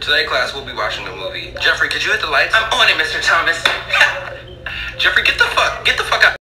Today, class, we'll be watching the movie. Jeffrey, could you hit the lights? I'm on it, Mr. Thomas. Jeffrey, get the fuck, get